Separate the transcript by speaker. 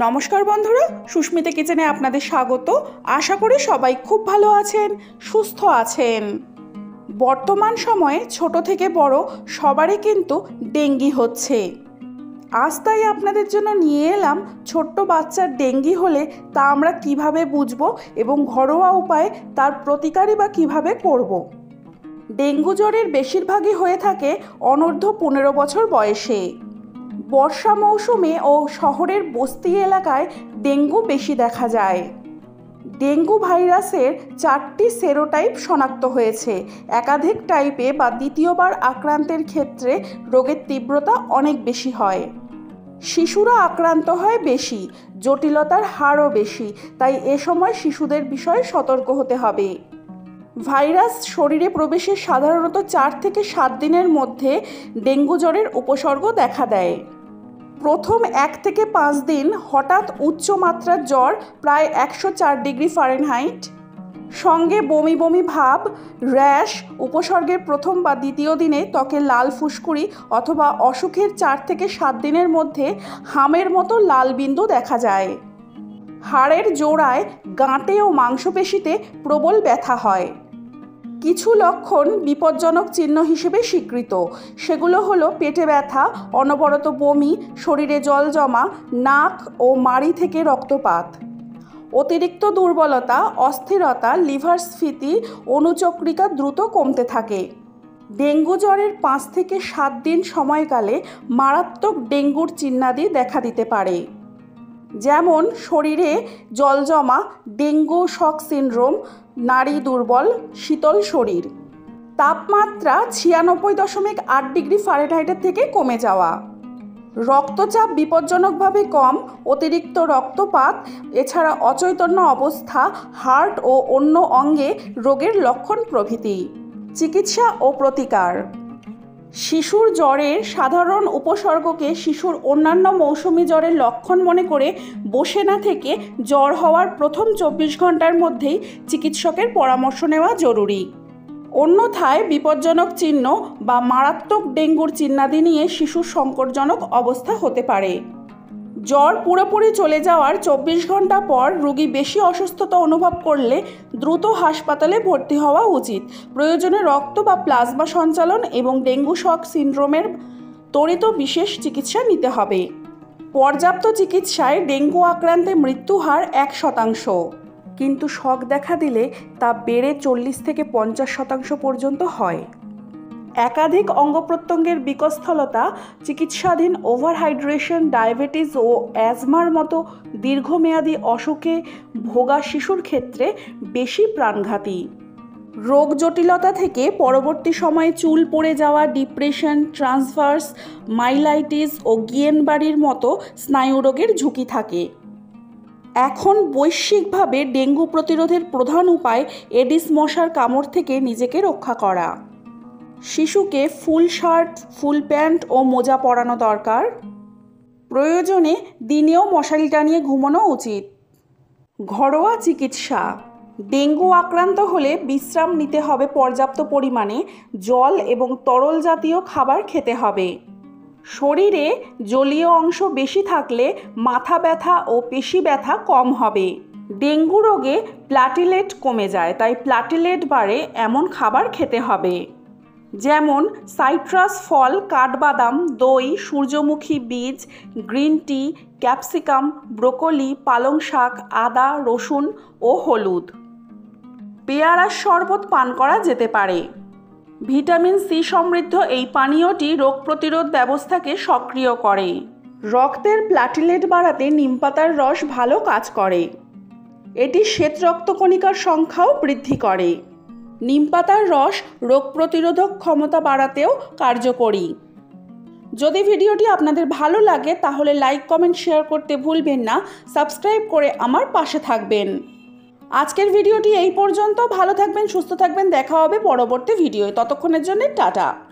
Speaker 1: নমস্কার বন্ধুরা, সুস্মিতা কিচেনে আপনাদের স্বাগত। আশা করি সবাই খুব ভালো আছেন, সুস্থ আছেন। বর্তমান সময়ে ছোট থেকে বড় সবারই কিন্তু ডেঙ্গি হচ্ছে। আজ তাই আপনাদের জন্য নিয়ে এলাম ছোট্ট বাচ্চার ডেঙ্গি হলে তা আমরা কীভাবে বুঝব এবং ঘরোয়া উপায়ে তার প্রতিকারই বা কীভাবে করব। ডেঙ্গু জ্বরের বেশিরভাগই হয়ে থাকে অনূর্ধ্ব পনেরো বছর বয়সে। বর্ষা মৌসুমে ও শহরের বস্তি এলাকায় ডেঙ্গু বেশি দেখা যায়। ডেঙ্গু ভাইরাসের চারটি সেরোটাইপ শনাক্ত হয়েছে। একাধিক টাইপে বা দ্বিতীয়বার আক্রান্তের ক্ষেত্রে রোগের তীব্রতা অনেক বেশি হয়। শিশুরা আক্রান্ত হয় বেশি, জটিলতার হারও বেশি, তাই এ সময় শিশুদের বিষয়ে সতর্ক হতে হবে। ভাইরাস শরীরে প্রবেশের সাধারণত চার থেকে সাত দিনের মধ্যে ডেঙ্গু জ্বরের উপসর্গ দেখা দেয়। প্রথম এক থেকে পাঁচ দিন হঠাৎ উচ্চ মাত্রার জ্বর, প্রায় একশো চার ডিগ্রি ফারেনহাইট। সঙ্গে বমি বমি ভাব, র্যাশ, উপসর্গের প্রথম বা দ্বিতীয় দিনে ত্বকে লাল ফুসকুড়ি অথবা অসুখের চার থেকে সাত দিনের মধ্যে হামের মতো লাল বিন্দু দেখা যায়। হাড়ের জোড়ায় গাঁটে ও মাংসপেশিতে প্রবল ব্যথা হয়। কিছু লক্ষণ বিপজ্জনক চিহ্ন হিসেবে স্বীকৃত। সেগুলো হলো পেটে ব্যথা, অনবরত বমি, শরীরে জল জমা, নাক ও মাড়ি থেকে রক্তপাত। অতিরিক্ত দুর্বলতা, অস্থিরতা, লিভার স্ফীতি, অনুচক্রিকা দ্রুত কমতে থাকে। ডেঙ্গু জ্বরের পাঁচ থেকে সাত দিন সময়কালে মারাত্মক ডেঙ্গুর চিহ্নাদি দেখা দিতে পারে। যেমন, শরীরে জল জমা, ডেঙ্গু শক সিনড্রোম নারী দুর্বল, শীতল শরীর। তাপমাত্রা ছিয়ানব্বই দশমিক আট ডিগ্রি ফারেনহাইটের থেকে কমে যাওয়া। রক্তচাপ বিপজ্জনকভাবে কম, অতিরিক্ত রক্তপাত, এছাড়া অচৈতন্য অবস্থা, হার্ট ও অন্য অঙ্গে রোগের লক্ষণ প্রভৃতি। চিকিৎসা ও প্রতিকার। শিশুর জ্বরের সাধারণ উপসর্গকে শিশুর অন্যান্য মৌসুমি জ্বরের লক্ষণ মনে করে বসে না থেকে জ্বর হওয়ার প্রথম চব্বিশ ঘণ্টার মধ্যেই চিকিৎসকের পরামর্শ নেওয়া জরুরি। অন্যথায় বিপজ্জনক চিহ্ন বা মারাত্মক ডেঙ্গুর চিহ্নাদি নিয়ে শিশুর সংকটজনক অবস্থা হতে পারে। জ্বর পুরোপুরি চলে যাওয়ার চব্বিশ ঘণ্টা পর রোগী বেশি অসুস্থতা অনুভব করলে দ্রুত হাসপাতালে ভর্তি হওয়া উচিত। প্রয়োজনে রক্ত বা প্লাজমা সঞ্চালন এবং ডেঙ্গু শক সিন্ড্রোমের ত্বরিত বিশেষ চিকিৎসা নিতে হবে। পর্যাপ্ত চিকিৎসায় ডেঙ্গু আক্রান্তে মৃত্যু হার এক শতাংশ। কিন্তু শক দেখা দিলে তা বেড়ে চল্লিশ থেকে পঞ্চাশ শতাংশ পর্যন্ত হয়। একাধিক অঙ্গ প্রত্যঙ্গের বিকস্থলতা, চিকিৎসাধীন ওভারহাইড্রেশন, ডায়াবেটিস ও অ্যাজমার মতো দীর্ঘমেয়াদী অসুখে ভোগা শিশুর ক্ষেত্রে বেশি প্রাণঘাতী। রোগ জটিলতা থেকে পরবর্তী সময়ে চুল পড়ে যাওয়া, ডিপ্রেশন, ট্রান্সভার্স, মাইলাইটিস ও গিয়েনবাড়ির মতো স্নায়ুরোগের ঝুঁকি থাকে। এখন বৈশ্বিকভাবে ডেঙ্গু প্রতিরোধের প্রধান উপায় এডিস মশার কামড় থেকে নিজেকে রক্ষা করা। শিশুকে ফুল শার্ট, ফুল প্যান্ট ও মোজা পরানো দরকার। প্রয়োজনে দিনেও মশারি টানিয়ে ঘুমানো উচিত। ঘরোয়া চিকিৎসা। ডেঙ্গু আক্রান্ত হলে বিশ্রাম নিতে হবে পর্যাপ্ত পরিমাণে, জল এবং তরল জাতীয় খাবার খেতে হবে। শরীরে জলীয় অংশ বেশি থাকলে মাথা ব্যথা ও পেশি ব্যথা কম হবে। ডেঙ্গু রোগে প্লাটিলেট কমে যায়, তাই প্লাটিলেট বাড়ে এমন খাবার খেতে হবে। যেমন সাইট্রাস, ফল, কাঠবাদাম, দই, সূর্যমুখী বীজ, গ্রিন টি, ক্যাপসিকাম, ব্রোকলি, পালং শাক, আদা, রসুন ও হলুদ। পেয়ারার শরবত পান করা যেতে পারে। ভিটামিন সি সমৃদ্ধ এই পানীয়টি রোগ প্রতিরোধ ব্যবস্থাকে সক্রিয় করে। রক্তের প্লাটিলেট বাড়াতে নিমপাতার রস ভালো কাজ করে। এটি শ্বেত রক্তকণিকার সংখ্যাও বৃদ্ধি করে। নিমপাতার রস রোগ প্রতিরোধক ক্ষমতা বাড়াতেও কার্যকরী। যদি ভিডিওটি আপনাদের ভালো লাগে, তাহলে লাইক, কমেন্ট, শেয়ার করতে ভুলবেন না। সাবস্ক্রাইব করে আমার পাশে থাকবেন। আজকের ভিডিওটি এই পর্যন্ত। ভালো থাকবেন, সুস্থ থাকবেন। দেখা হবে পরবর্তী ভিডিও ততক্ষণের জন্য টাটা।